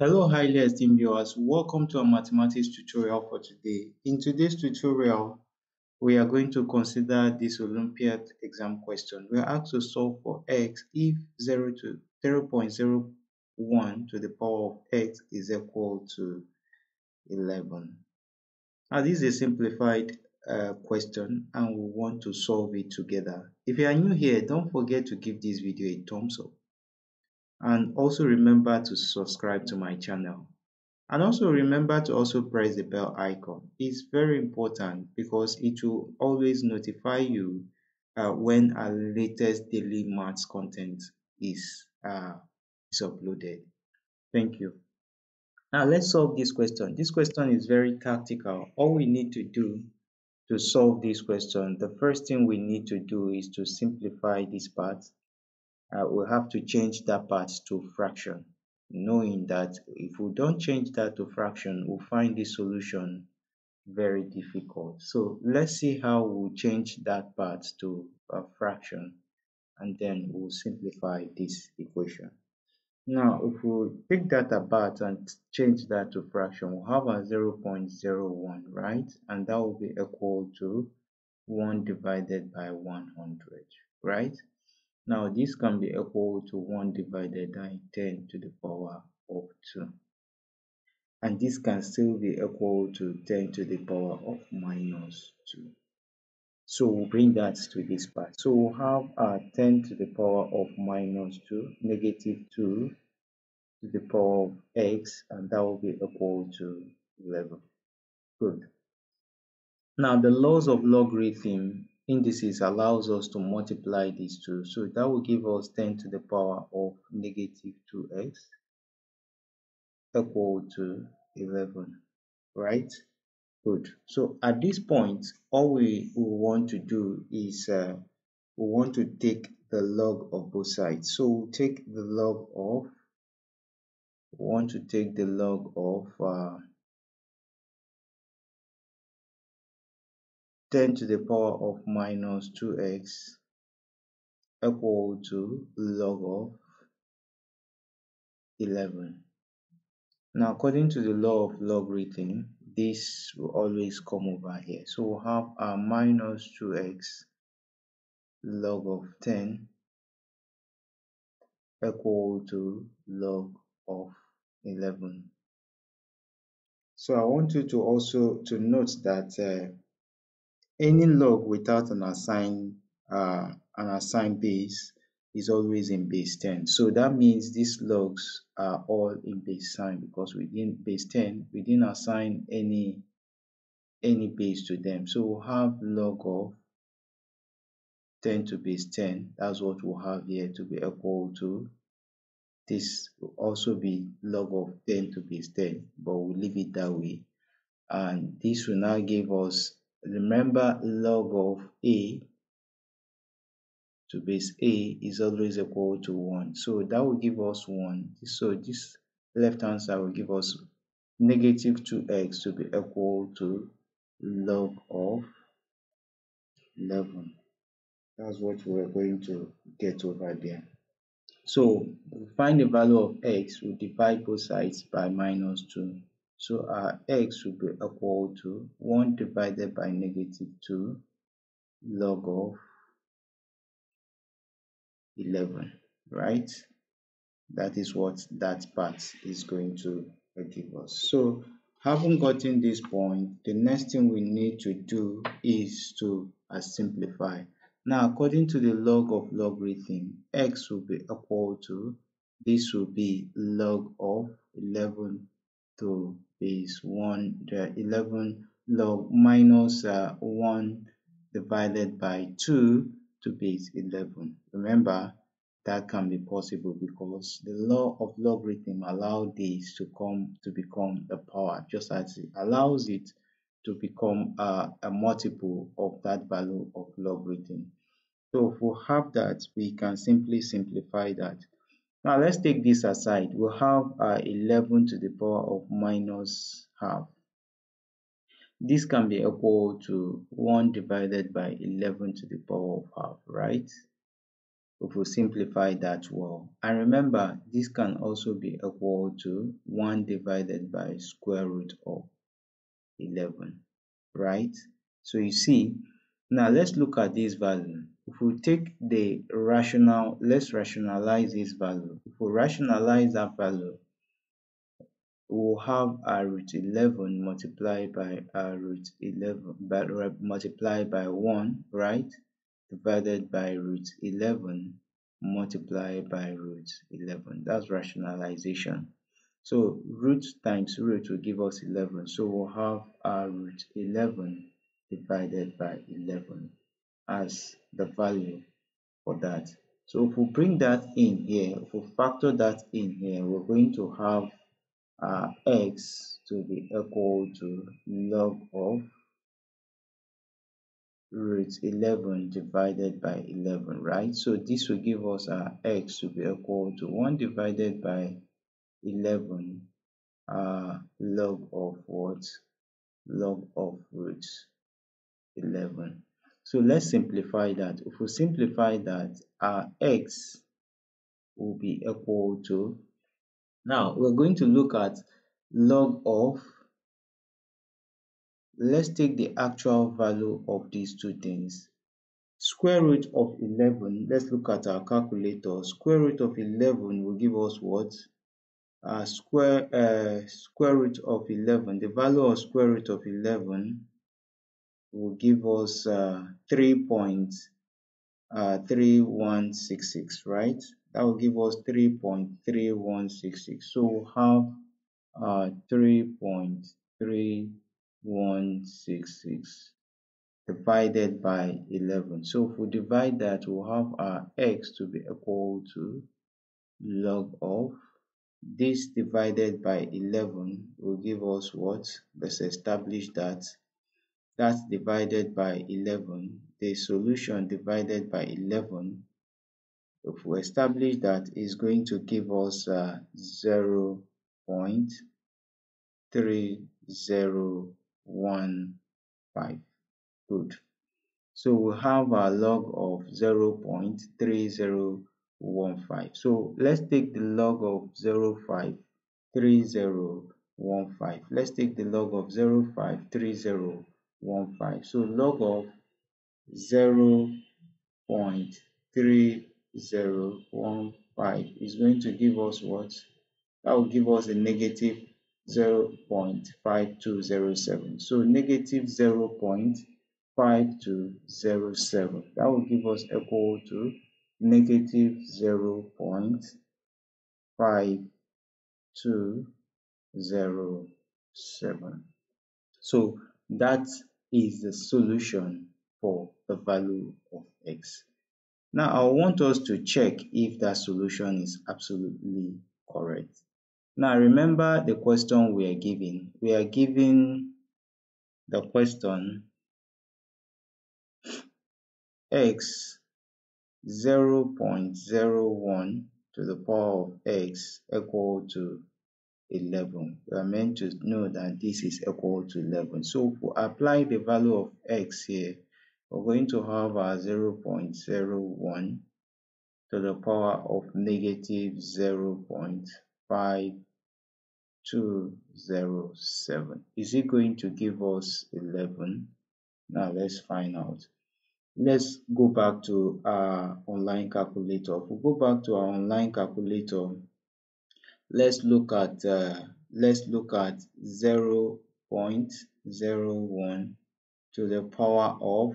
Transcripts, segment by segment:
Hello highly esteemed viewers, welcome to our mathematics tutorial for today. In today's tutorial, we are going to consider this Olympiad exam question. We are asked to solve for x if 0 to 0 0.01 to the power of x is equal to 11. Now this is a simplified uh, question and we want to solve it together. If you are new here, don't forget to give this video a thumbs up and also remember to subscribe to my channel. And also remember to also press the bell icon. It's very important because it will always notify you uh, when our latest daily maths content is uh, is uploaded. Thank you. Now let's solve this question. This question is very tactical. All we need to do to solve this question the first thing we need to do is to simplify this part uh, we have to change that part to fraction knowing that if we don't change that to fraction we'll find this solution very difficult. So let's see how we'll change that part to a fraction and then we'll simplify this equation. Now if we take that apart and change that to fraction we'll have a 0.01 right? And that will be equal to 1 divided by 100 right now this can be equal to 1 divided by 10 to the power of 2. And this can still be equal to 10 to the power of minus 2. So we'll bring that to this part. So we'll have uh, 10 to the power of minus 2, negative 2 to the power of x, and that will be equal to 11. Good. Now the laws of logarithm indices allows us to multiply these two. So that will give us 10 to the power of negative 2x equal to 11, right? Good. So at this point, all we, we want to do is uh, we want to take the log of both sides. So we'll take the log of, we want to take the log of uh, 10 to the power of minus 2x equal to log of 11. Now, according to the law of logarithm, this will always come over here. So we'll have a minus 2x log of 10 equal to log of 11. So I want you to also to note that uh, any log without an assigned uh, an assigned base is always in base 10. So that means these logs are all in base sign because within base 10, we didn't assign any any base to them. So we'll have log of 10 to base 10. That's what we'll have here to be equal to this will also be log of 10 to base 10, but we'll leave it that way. And this will now give us Remember log of a to base a is always equal to 1. So that will give us 1. So this left hand side will give us negative 2x to be equal to log of 11. That's what we're going to get over there. So find the value of x, we divide both sides by minus 2. So our x will be equal to 1 divided by negative 2 log of 11, right? That is what that part is going to give us. So having gotten this point, the next thing we need to do is to uh, simplify. Now, according to the log of logarithm, x will be equal to, this will be log of 11 to base 1 the 11 log minus uh, 1 divided by 2 to base 11 remember that can be possible because the law of logarithm allow this to come to become a power just as it allows it to become uh, a multiple of that value of logarithm. So if we have that we can simply simplify that now let's take this aside. We'll have uh, 11 to the power of minus half. This can be equal to 1 divided by 11 to the power of half, right? if we simplify that well. And remember, this can also be equal to 1 divided by square root of 11, right? So you see, now let's look at this value. If we take the rational, let's rationalize this value. If we rationalize that value, we'll have r root 11 multiplied by r root 11 by, multiplied by 1, right? Divided by root 11 multiplied by root 11. That's rationalization. So root times root will give us 11. So we'll have r root 11 divided by 11 as the value for that. So if we bring that in here, if we factor that in here, we're going to have uh, x to be equal to log of root 11 divided by 11, right? So this will give us our x to be equal to 1 divided by 11 uh, log of what? Log of root 11. So let's simplify that. If we simplify that, our x will be equal to, now we're going to look at log of, let's take the actual value of these two things. Square root of 11, let's look at our calculator. Square root of 11 will give us what? Uh, square, uh, square root of 11, the value of square root of 11 will give us uh, 3.3166, uh, right? That will give us 3.3166. So we'll have uh, 3.3166 divided by 11. So if we divide that, we'll have our x to be equal to log of this divided by 11 will give us what? Let's establish that that's divided by 11. The solution divided by 11, if we establish that, is going to give us uh, 0 0.3015. Good. So we have a log of 0 0.3015. So let's take the log of 0.53015. Let's take the log of 0.530 one five. So log of zero point three zero one five is going to give us what? That will give us a negative zero point five two zero seven. So negative zero point five two zero seven. That will give us equal to negative zero point five two zero seven. So that is the solution for the value of x. Now, I want us to check if that solution is absolutely correct. Now, remember the question we are giving. We are giving the question x 0.01 to the power of x equal to 11. We are meant to know that this is equal to 11. So we apply the value of x here, we're going to have our 0.01 to the power of negative 0.5207. Is it going to give us 11? Now let's find out. Let's go back to our online calculator. If we go back to our online calculator, let's look at uh, let's look at 0 0.01 to the power of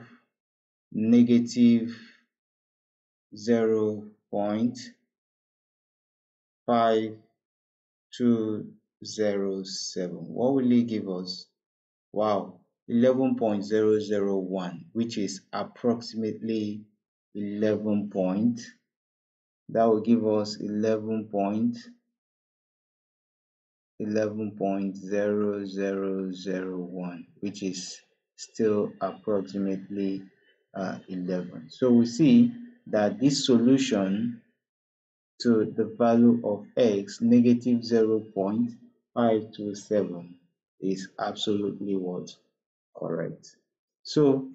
negative 0 0.5207 what will it give us? Wow 11.001 which is approximately 11 point that will give us 11 point 11.0001 which is still approximately uh, 11 so we see that this solution to the value of x negative 0.527 is absolutely what? Correct. So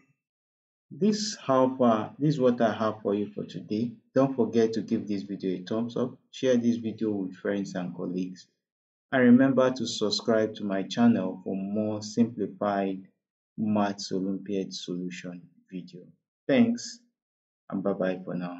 this how far this is what i have for you for today. Don't forget to give this video a thumbs up, share this video with friends and colleagues, and remember to subscribe to my channel for more simplified Maths Olympiad solution video. Thanks and bye bye for now.